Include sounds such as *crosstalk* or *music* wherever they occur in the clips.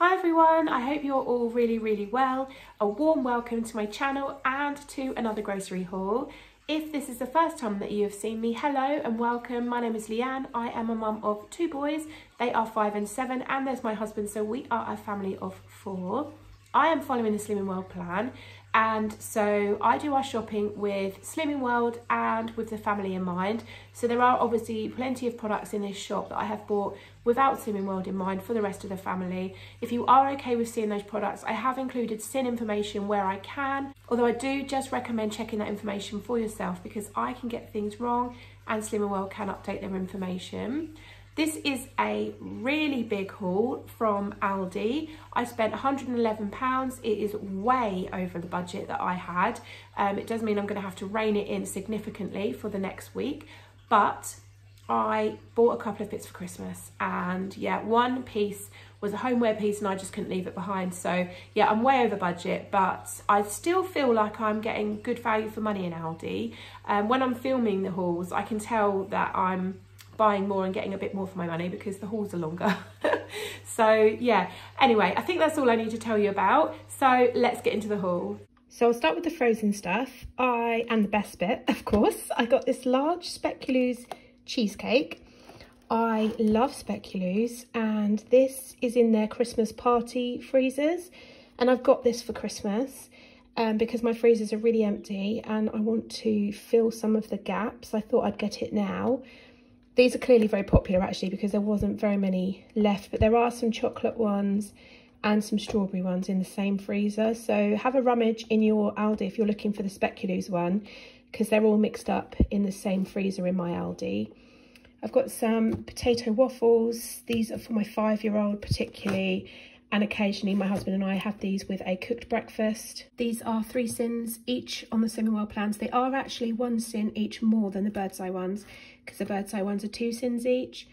Hi everyone, I hope you're all really, really well. A warm welcome to my channel and to another grocery haul. If this is the first time that you have seen me, hello and welcome. My name is Leanne. I am a mum of two boys. They are five and seven and there's my husband, so we are a family of four. I am following the Slimming World plan and so I do our shopping with Slimming World and with the family in mind. So there are obviously plenty of products in this shop that I have bought without Slimming World in mind for the rest of the family. If you are okay with seeing those products, I have included SIN information where I can, although I do just recommend checking that information for yourself because I can get things wrong and Slimming World can update their information. This is a really big haul from Aldi. I spent £111. It is way over the budget that I had. Um, it does mean I'm going to have to rein it in significantly for the next week. But I bought a couple of bits for Christmas and yeah, one piece was a homeware piece and I just couldn't leave it behind. So yeah, I'm way over budget, but I still feel like I'm getting good value for money in Aldi. Um, when I'm filming the hauls, I can tell that I'm buying more and getting a bit more for my money because the hauls are longer. *laughs* so yeah, anyway, I think that's all I need to tell you about. So let's get into the haul. So I'll start with the frozen stuff. I, and the best bit, of course, I got this large Speculoos cheesecake. I love Speculoos and this is in their Christmas party freezers. And I've got this for Christmas um, because my freezers are really empty and I want to fill some of the gaps. I thought I'd get it now these are clearly very popular actually because there wasn't very many left, but there are some chocolate ones and some strawberry ones in the same freezer. So have a rummage in your Aldi if you're looking for the Speculoos one because they're all mixed up in the same freezer in my Aldi. I've got some potato waffles. These are for my five-year-old particularly and occasionally my husband and I have these with a cooked breakfast. These are three sins each on the World plans. They are actually one sin each more than the Birds Eye ones because the Birds Eye ones are two sins each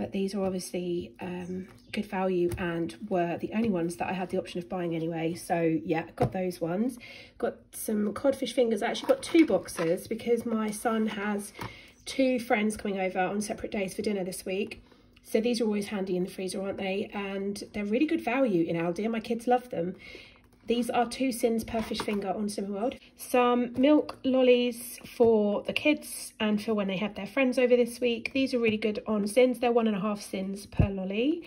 but these are obviously um, good value and were the only ones that I had the option of buying anyway. So yeah, got those ones. Got some codfish fingers. I actually got two boxes because my son has two friends coming over on separate days for dinner this week. So these are always handy in the freezer, aren't they? And they're really good value in Aldi and my kids love them. These are two sins per fish finger on Slimming World. Some milk lollies for the kids and for when they have their friends over this week. These are really good on sins. They're one and a half sins per lolly.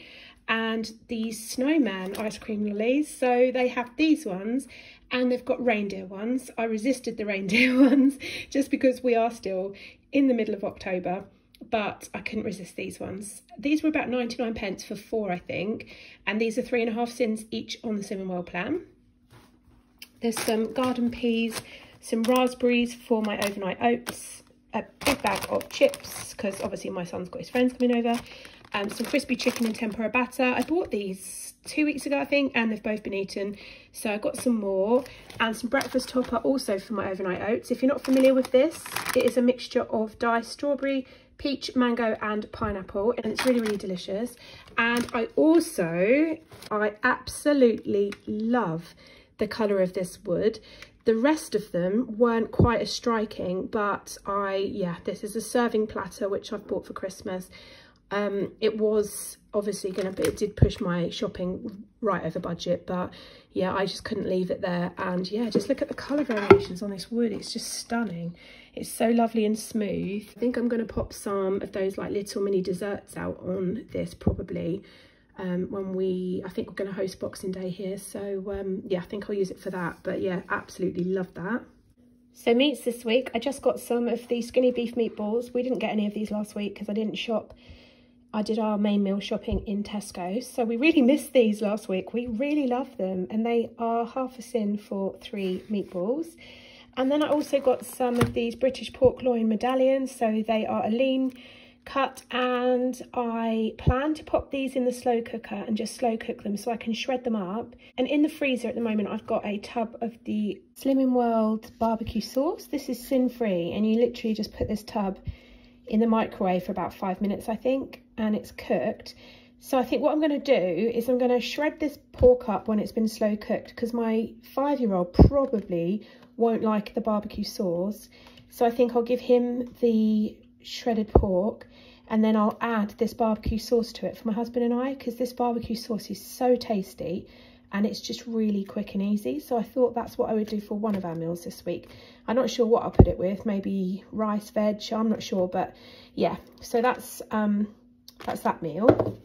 And these snowman ice cream lollies. So they have these ones and they've got reindeer ones. I resisted the reindeer *laughs* ones just because we are still in the middle of October but I couldn't resist these ones. These were about 99 pence for four, I think, and these are three and a half cents each on the Slimming World plan. There's some garden peas, some raspberries for my overnight oats, a big bag of chips, because obviously my son's got his friends coming over, and some crispy chicken and tempura batter. I bought these two weeks ago, I think, and they've both been eaten. So I got some more and some breakfast topper also for my overnight oats. If you're not familiar with this, it is a mixture of diced strawberry, peach, mango and pineapple and it's really, really delicious. And I also, I absolutely love the colour of this wood. The rest of them weren't quite as striking, but I, yeah, this is a serving platter, which I've bought for Christmas. Um, it was obviously going to it did push my shopping right over budget, but yeah, I just couldn't leave it there. And yeah, just look at the colour variations on this wood. It's just stunning. It's so lovely and smooth. I think I'm going to pop some of those like little mini desserts out on this probably um, when we, I think we're going to host Boxing Day here. So um, yeah, I think I'll use it for that. But yeah, absolutely love that. So meats this week, I just got some of the skinny beef meatballs. We didn't get any of these last week because I didn't shop I did our main meal shopping in Tesco. So we really *laughs* missed these last week. We really love them and they are half a sin for three meatballs. And then I also got some of these British pork loin medallions. So they are a lean cut and I plan to pop these in the slow cooker and just slow cook them so I can shred them up. And in the freezer at the moment, I've got a tub of the Slimming World barbecue sauce. This is sin free and you literally just put this tub in the microwave for about five minutes, I think and it's cooked. So I think what I'm going to do is I'm going to shred this pork up when it's been slow cooked because my five-year-old probably won't like the barbecue sauce. So I think I'll give him the shredded pork and then I'll add this barbecue sauce to it for my husband and I because this barbecue sauce is so tasty and it's just really quick and easy. So I thought that's what I would do for one of our meals this week. I'm not sure what I'll put it with, maybe rice, veg, I'm not sure, but yeah. So that's, um, that's that meal.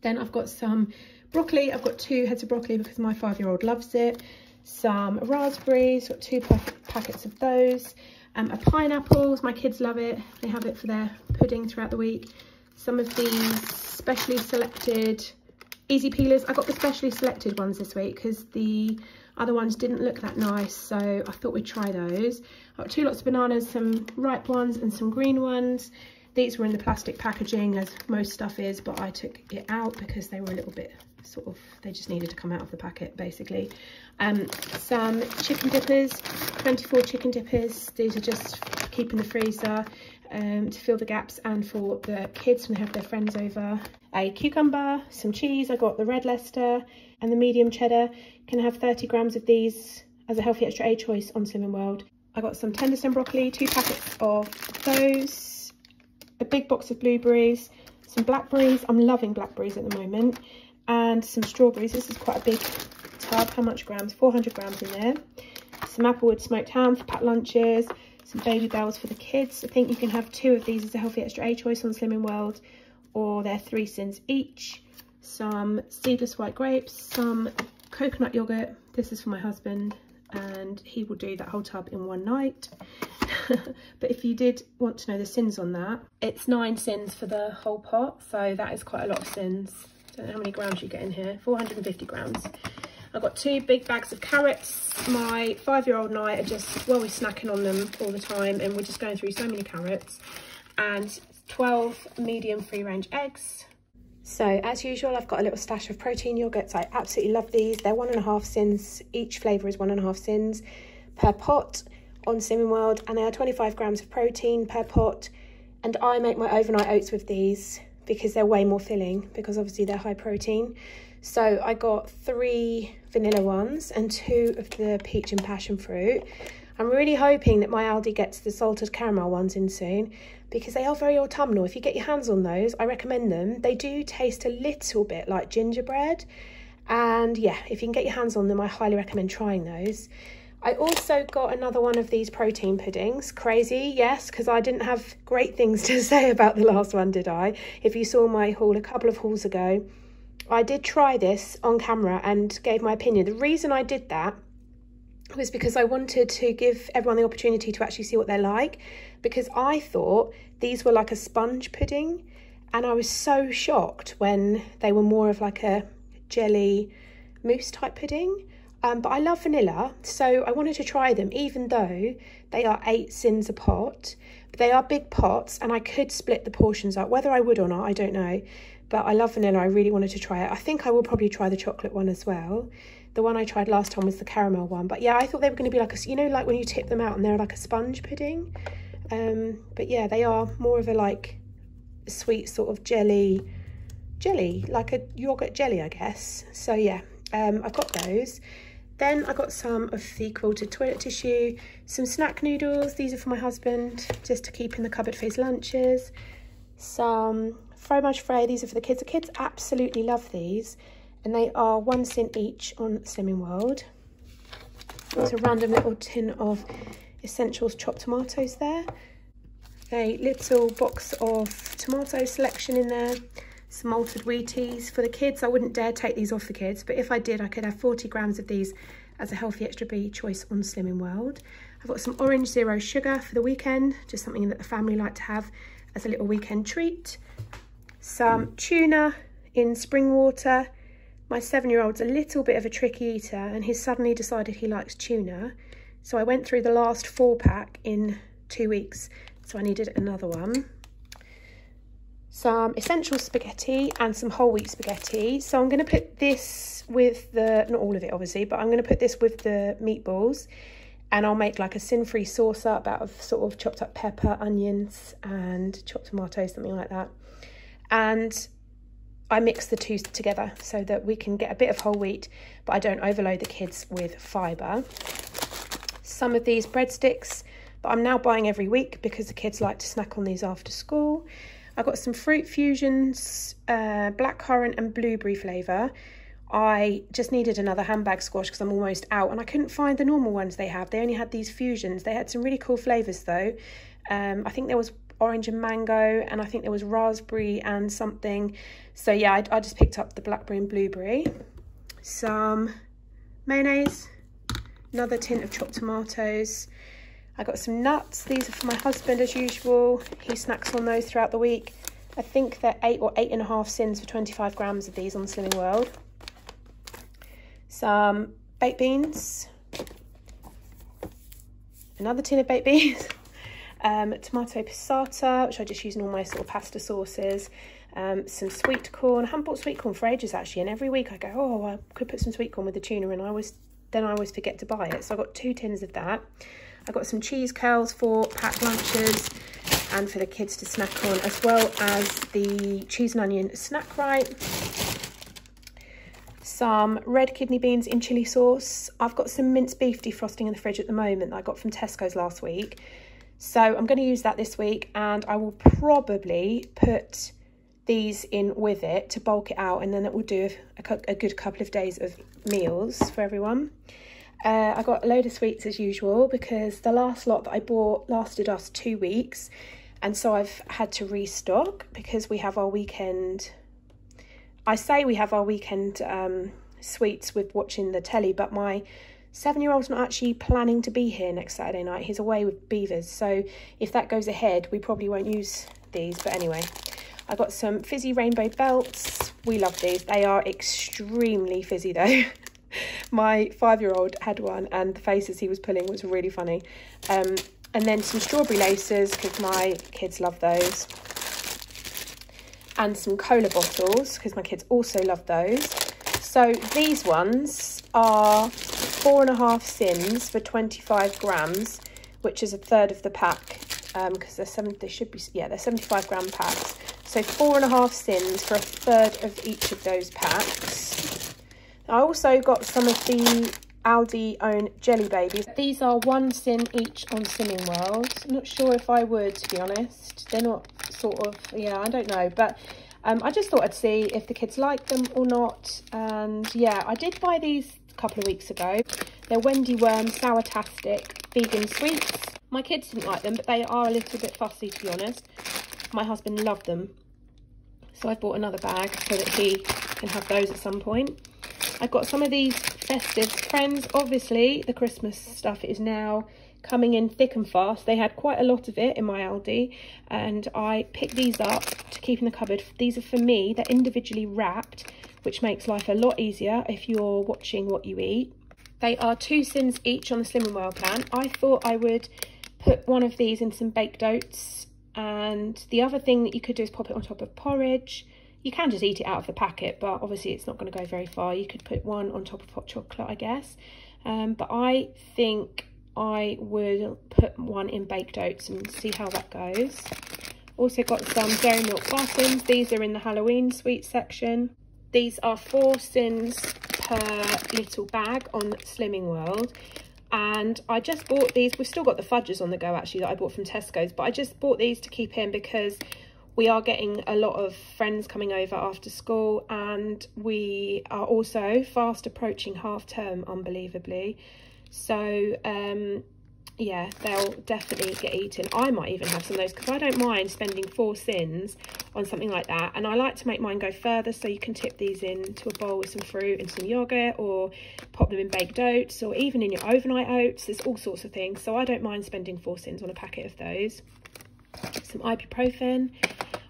Then I've got some broccoli. I've got two heads of broccoli because my five-year-old loves it. Some raspberries, got two packets of those. Um, a pineapple, my kids love it. They have it for their pudding throughout the week. Some of these specially selected easy peelers. I got the specially selected ones this week because the other ones didn't look that nice. So I thought we'd try those. I got two lots of bananas, some ripe ones and some green ones. These were in the plastic packaging as most stuff is, but I took it out because they were a little bit sort of, they just needed to come out of the packet basically. Um, some chicken dippers, 24 chicken dippers. These are just keep in the freezer um, to fill the gaps and for the kids when they have their friends over. A cucumber, some cheese. I got the red Leicester and the medium cheddar. Can have 30 grams of these as a healthy extra A choice on Slimming World. I got some Tenderstem broccoli, two packets of those a big box of blueberries, some blackberries. I'm loving blackberries at the moment. And some strawberries. This is quite a big tub. How much grams? 400 grams in there. Some applewood smoked ham for packed lunches. Some Babybels for the kids. I think you can have two of these as a healthy extra A choice on Slimming World. Or they're three sins each. Some seedless white grapes. Some coconut yogurt. This is for my husband and he will do that whole tub in one night. *laughs* but if you did want to know the sins on that, it's nine sins for the whole pot. So that is quite a lot of sins. Don't know how many grams you get in here. 450 grams. I've got two big bags of carrots. My five-year-old and I are just, well, we're snacking on them all the time and we're just going through so many carrots. And 12 medium free-range eggs. So as usual, I've got a little stash of protein yogurts. I absolutely love these. They're one and a half sins. Each flavour is one and a half sins per pot on Slimming World. And they are 25 grams of protein per pot. And I make my overnight oats with these because they're way more filling because obviously they're high protein. So I got three vanilla ones and two of the peach and passion fruit. I'm really hoping that my Aldi gets the salted caramel ones in soon because they are very autumnal. If you get your hands on those, I recommend them. They do taste a little bit like gingerbread. And yeah, if you can get your hands on them, I highly recommend trying those. I also got another one of these protein puddings. Crazy, yes, because I didn't have great things to *laughs* say about the last one, did I? If you saw my haul a couple of hauls ago, I did try this on camera and gave my opinion. The reason I did that was because I wanted to give everyone the opportunity to actually see what they're like because I thought these were like a sponge pudding and I was so shocked when they were more of like a jelly mousse type pudding. Um, but I love vanilla, so I wanted to try them, even though they are eight sins a pot. But they are big pots, and I could split the portions up. Whether I would or not, I don't know. But I love vanilla. I really wanted to try it. I think I will probably try the chocolate one as well. The one I tried last time was the caramel one. But yeah, I thought they were going to be like a, you know, like when you tip them out and they're like a sponge pudding. Um, but yeah, they are more of a like sweet sort of jelly, jelly, like a yogurt jelly, I guess. So yeah, um, I've got those. Then I got some of the quilted toilet tissue, some snack noodles. These are for my husband, just to keep in the cupboard for his lunches. Some fromage frais. These are for the kids. The kids absolutely love these and they are one cent each on Slimming World. There's a random little tin of Essentials chopped tomatoes there. A little box of tomato selection in there. Some malted Wheaties. For the kids, I wouldn't dare take these off the kids, but if I did, I could have 40 grams of these as a healthy extra B choice on Slimming World. I've got some orange zero sugar for the weekend, just something that the family like to have as a little weekend treat. Some tuna in spring water my seven-year-old's a little bit of a tricky eater and he's suddenly decided he likes tuna. So I went through the last four pack in two weeks. So I needed another one. Some essential spaghetti and some whole wheat spaghetti. So I'm going to put this with the, not all of it obviously, but I'm going to put this with the meatballs and I'll make like a sin-free sauce up out of sort of chopped up pepper, onions and chopped tomatoes, something like that. And I mix the two together so that we can get a bit of whole wheat, but I don't overload the kids with fibre. Some of these breadsticks that I'm now buying every week because the kids like to snack on these after school. I got some Fruit Fusions, uh, blackcurrant and blueberry flavour. I just needed another handbag squash because I'm almost out and I couldn't find the normal ones they have. They only had these fusions. They had some really cool flavours though. Um, I think there was orange and mango and I think there was raspberry and something. So yeah, I, I just picked up the blackberry and blueberry. Some mayonnaise, another tin of chopped tomatoes. I got some nuts. These are for my husband as usual. He snacks on those throughout the week. I think they're eight or eight and a half sins for 25 grams of these on Slimming World some baked beans, another tin of baked *laughs* beans, um, tomato passata, which I just use in all my sort of pasta sauces, um, some sweet corn. I haven't bought sweet corn for ages actually, and every week I go, oh, I could put some sweet corn with the tuna, and I always then I always forget to buy it. So I got two tins of that. I got some cheese curls for packed lunches and for the kids to snack on, as well as the cheese and onion snack right some red kidney beans in chilli sauce. I've got some minced beef defrosting in the fridge at the moment that I got from Tesco's last week. So I'm going to use that this week and I will probably put these in with it to bulk it out and then it will do a, a good couple of days of meals for everyone. Uh, I got a load of sweets as usual because the last lot that I bought lasted us two weeks and so I've had to restock because we have our weekend I say we have our weekend um, sweets with watching the telly, but my seven-year-old's not actually planning to be here next Saturday night. He's away with beavers, so if that goes ahead, we probably won't use these. But anyway, I got some fizzy rainbow belts. We love these. They are extremely fizzy though. *laughs* my five-year-old had one and the faces he was pulling was really funny. Um, and then some strawberry laces because my kids love those and some cola bottles because my kids also love those. So these ones are four and a half sins for 25 grams, which is a third of the pack because um, they're seven, they should be, yeah, they're 75 gram packs. So four and a half sins for a third of each of those packs. I also got some of the Aldi own jelly babies. These are one sin each on Slimming World. I'm not sure if I would, to be honest. They're not sort of, yeah, I don't know. But um, I just thought I'd see if the kids like them or not. And yeah, I did buy these a couple of weeks ago. They're Wendy Worm Sourtastic Vegan Sweets. My kids didn't like them, but they are a little bit fussy, to be honest. My husband loved them. So I bought another bag so that he can have those at some point. I've got some of these festive friends. Obviously, the Christmas stuff is now coming in thick and fast. They had quite a lot of it in my Aldi and I picked these up to keep in the cupboard. These are for me. They're individually wrapped, which makes life a lot easier if you're watching what you eat. They are two sins each on the Slimming World plan. I thought I would put one of these in some baked oats and the other thing that you could do is pop it on top of porridge you can just eat it out of the packet, but obviously it's not going to go very far. You could put one on top of hot chocolate, I guess. Um, but I think I would put one in baked oats and see how that goes. Also got some dairy milk muffins. These are in the Halloween sweet section. These are four sins per little bag on Slimming World. And I just bought these. We've still got the fudges on the go, actually, that I bought from Tesco's. But I just bought these to keep in because we are getting a lot of friends coming over after school and we are also fast approaching half term unbelievably. So um, yeah they'll definitely get eaten. I might even have some of those because i don't mind spending four sins on something like that and i like to make mine go further so you can tip these into a bowl with some fruit and some yogurt or pop them in baked oats or even in your overnight oats. There's all sorts of things. So i don't mind spending four sins on a packet of those. Some ibuprofen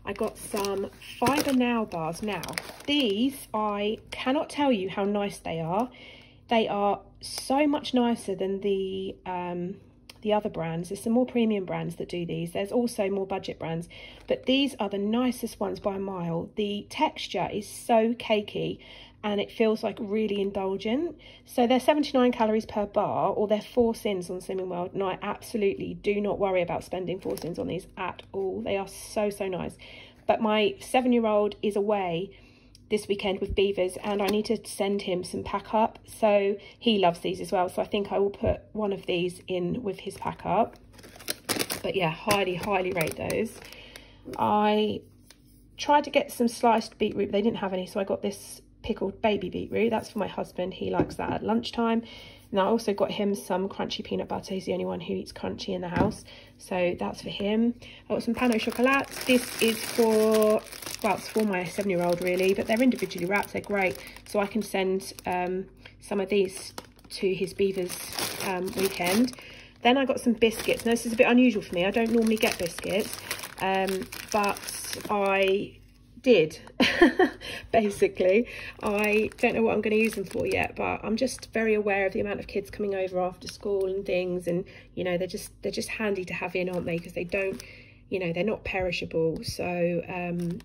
I got some Fibre Now bars. Now, these, I cannot tell you how nice they are. They are so much nicer than the um, the other brands. There's some more premium brands that do these. There's also more budget brands, but these are the nicest ones by a mile. The texture is so cakey and it feels like really indulgent. So they're 79 calories per bar or they're four sins on Slimming World and I absolutely do not worry about spending four sins on these at all. They are so, so nice. But my seven-year-old is away this weekend with beavers and I need to send him some pack up. So he loves these as well. So I think I will put one of these in with his pack up. But yeah, highly, highly rate those. I tried to get some sliced beetroot, they didn't have any, so I got this pickled baby beetroot. That's for my husband. He likes that at lunchtime. And I also got him some crunchy peanut butter. He's the only one who eats crunchy in the house. So that's for him. I got some pain au chocolat. This is for, well, it's for my seven-year-old really, but they're individually wrapped. They're great. So I can send um, some of these to his beavers um, weekend. Then I got some biscuits. Now, this is a bit unusual for me. I don't normally get biscuits, um, but I did, *laughs* basically. I don't know what I'm going to use them for yet, but I'm just very aware of the amount of kids coming over after school and things. And, you know, they're just, they're just handy to have in, aren't they? Because they don't, you know, they're not perishable. So, um,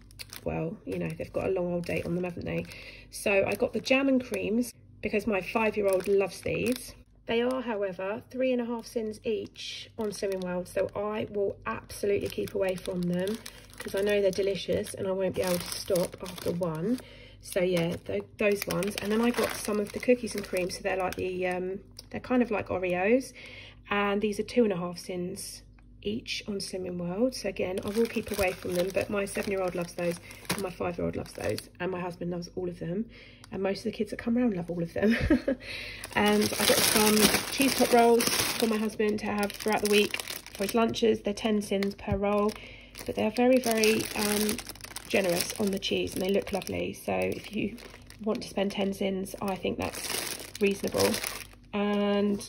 well, you know, they've got a long old date on them, haven't they? So I got the jam and creams because my five-year-old loves these. They are, however, three and a half sins each on Slimming World, so I will absolutely keep away from them because I know they're delicious and I won't be able to stop after one. So yeah, th those ones. And then I got some of the cookies and cream, so they're like the, um, they're kind of like Oreos. And these are two and a half sins each on Slimming World. So again, I will keep away from them, but my seven-year-old loves those and my five-year-old loves those and my husband loves all of them and most of the kids that come around love all of them. *laughs* and I got some cheese top rolls for my husband to have throughout the week for his lunches. They're 10 sins per roll, but they're very, very um, generous on the cheese and they look lovely. So if you want to spend 10 sins, I think that's reasonable. And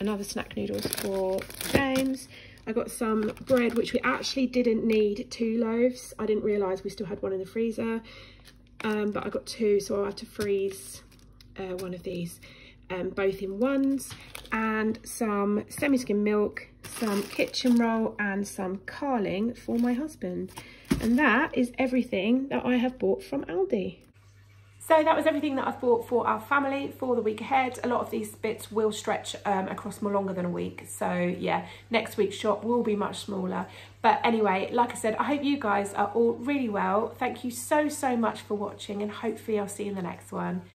another snack noodles for James. I got some bread, which we actually didn't need two loaves. I didn't realise we still had one in the freezer um, but I got two, so I'll have to freeze uh, one of these, um, both in ones, and some semi-skim milk, some kitchen roll, and some carling for my husband. And that is everything that I have bought from Aldi. So that was everything that I've bought for our family for the week ahead. A lot of these bits will stretch um, across more longer than a week. So yeah, next week's shop will be much smaller. But anyway, like I said, I hope you guys are all really well. Thank you so, so much for watching and hopefully I'll see you in the next one.